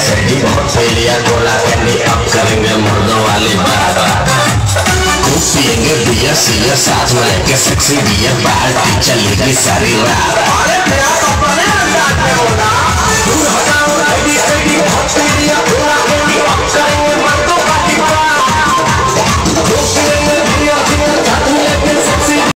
हटाओ डैडी सैडी बहुत पी लिया गोला करनी अब करेंगे मुर्दों वाली बात खूब पियेंगे बियर सीयर साथ में लेके सेक्सी बियर बाहर टीचर लेगी सारी रात